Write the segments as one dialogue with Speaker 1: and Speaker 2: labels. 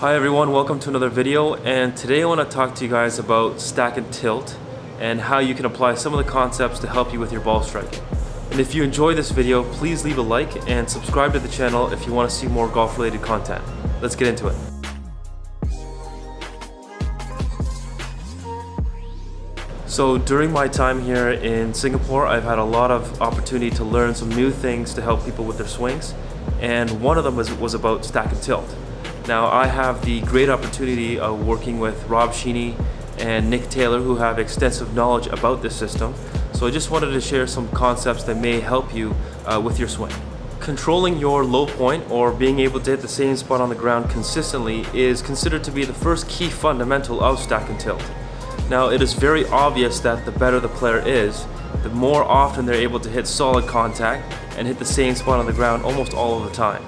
Speaker 1: Hi everyone, welcome to another video and today I want to talk to you guys about stack and tilt and how you can apply some of the concepts to help you with your ball striking. And if you enjoy this video, please leave a like and subscribe to the channel if you want to see more golf related content. Let's get into it. So during my time here in Singapore, I've had a lot of opportunity to learn some new things to help people with their swings and one of them was, was about stack and tilt. Now I have the great opportunity of working with Rob Cheney and Nick Taylor who have extensive knowledge about this system. So I just wanted to share some concepts that may help you uh, with your swing. Controlling your low point or being able to hit the same spot on the ground consistently is considered to be the first key fundamental of stack and tilt. Now it is very obvious that the better the player is, the more often they're able to hit solid contact and hit the same spot on the ground almost all of the time.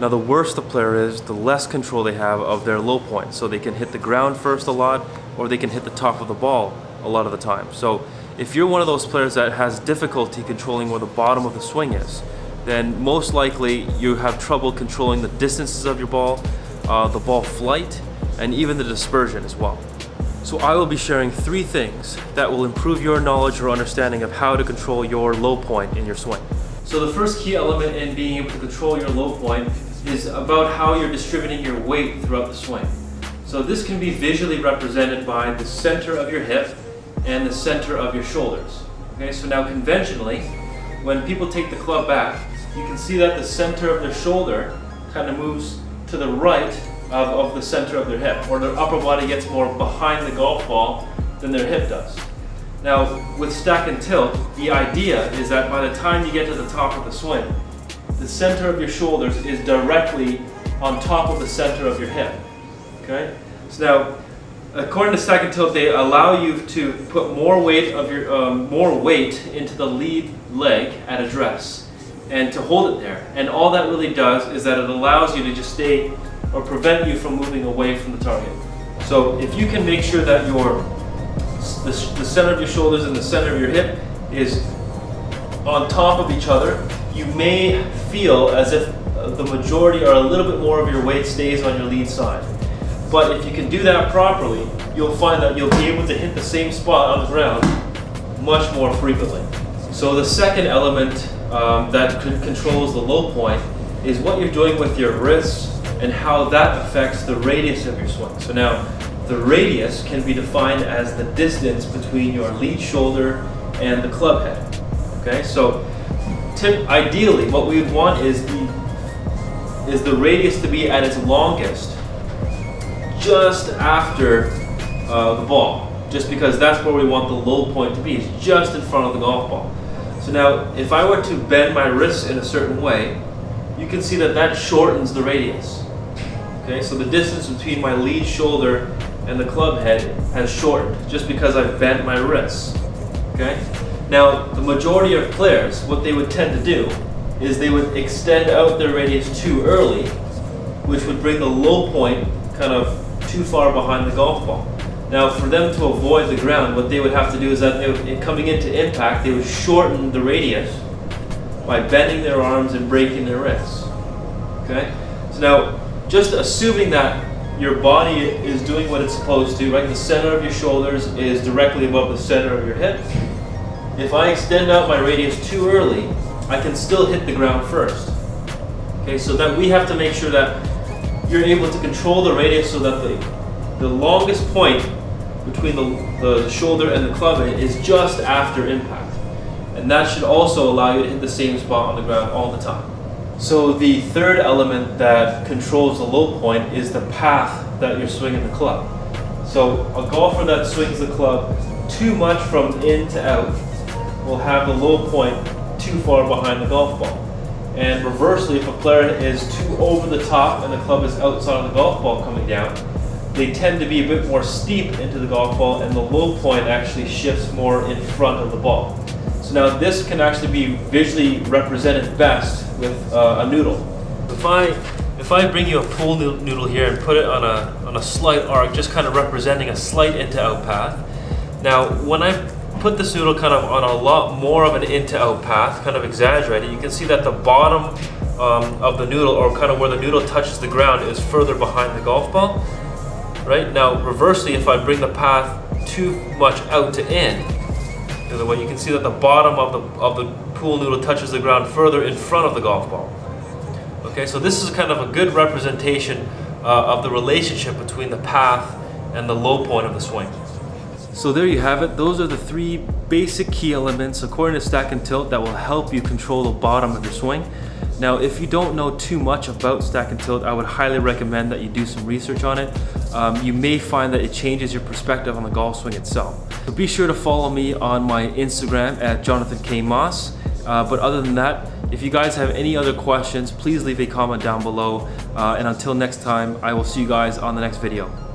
Speaker 1: Now the worse the player is, the less control they have of their low point. So they can hit the ground first a lot, or they can hit the top of the ball a lot of the time. So if you're one of those players that has difficulty controlling where the bottom of the swing is, then most likely you have trouble controlling the distances of your ball, uh, the ball flight, and even the dispersion as well. So I will be sharing three things that will improve your knowledge or understanding of how to control your low point in your swing. So the first key element in being able to control your low point is about how you're distributing your weight throughout the swing. So this can be visually represented by the center of your hip and the center of your shoulders. Okay, so now conventionally, when people take the club back, you can see that the center of their shoulder kind of moves to the right of, of the center of their hip, or their upper body gets more behind the golf ball than their hip does. Now, with stack and tilt, the idea is that by the time you get to the top of the swing, the center of your shoulders is directly on top of the center of your hip. Okay? So now, according to stack and tilt, they allow you to put more weight of your um, more weight into the lead leg at address and to hold it there. And all that really does is that it allows you to just stay or prevent you from moving away from the target. So if you can make sure that your the, the center of your shoulders and the center of your hip is on top of each other, you may feel as if the majority or a little bit more of your weight stays on your lead side. But if you can do that properly, you'll find that you'll be able to hit the same spot on the ground much more frequently. So the second element um, that controls the low point is what you're doing with your wrists and how that affects the radius of your swing. So now, the radius can be defined as the distance between your lead shoulder and the club head. Okay, so tip, ideally what we would want is the is the radius to be at its longest just after uh, the ball, just because that's where we want the low point to be, is just in front of the golf ball. So now, if I were to bend my wrists in a certain way, you can see that that shortens the radius. Okay, so the distance between my lead shoulder and the club head has shortened just because I've bent my wrists. Okay? Now, the majority of players, what they would tend to do is they would extend out their radius too early, which would bring the low point kind of too far behind the golf ball. Now, for them to avoid the ground, what they would have to do is that would, coming into impact, they would shorten the radius by bending their arms and breaking their wrists. Okay? So now, just assuming that your body is doing what it's supposed to, right? The center of your shoulders is directly above the center of your hip. If I extend out my radius too early, I can still hit the ground first. Okay, so that we have to make sure that you're able to control the radius so that the, the longest point between the, the shoulder and the club is just after impact. And that should also allow you to hit the same spot on the ground all the time. So the third element that controls the low point is the path that you're swinging the club. So a golfer that swings the club too much from in to out will have the low point too far behind the golf ball. And reversely, if a player is too over the top and the club is outside of the golf ball coming down, they tend to be a bit more steep into the golf ball and the low point actually shifts more in front of the ball. So now this can actually be visually represented best with uh, a noodle. If I if I bring you a pool noodle here and put it on a on a slight arc, just kind of representing a slight into out path. Now, when I put this noodle kind of on a lot more of an into out path, kind of exaggerated, you can see that the bottom um, of the noodle or kind of where the noodle touches the ground is further behind the golf ball. Right now, reversely, if I bring the path too much out to in, the other way, you can see that the bottom of the, of the pool noodle touches the ground further in front of the golf ball. Okay, so this is kind of a good representation uh, of the relationship between the path and the low point of the swing. So there you have it. Those are the three basic key elements according to Stack and Tilt that will help you control the bottom of your swing. Now, if you don't know too much about Stack and Tilt, I would highly recommend that you do some research on it. Um, you may find that it changes your perspective on the golf swing itself. So be sure to follow me on my Instagram at Jonathan K. Moss. Uh, but other than that, if you guys have any other questions, please leave a comment down below. Uh, and until next time, I will see you guys on the next video.